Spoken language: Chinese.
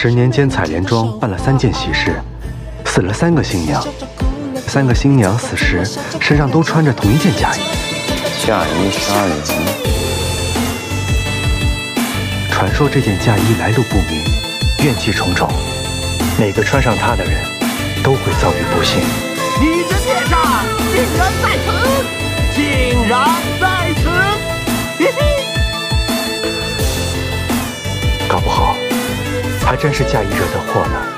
十年间，采莲庄办了三件喜事，死了三个新娘。三个新娘死时身上都穿着同一件嫁衣。嫁衣杀人。传说这件嫁衣来路不明，怨气重重，每个穿上它的人都会遭遇不幸。你的孽障竟然在此，竟然在此！嘿嘿。搞不好，还真是嫁衣惹的祸呢。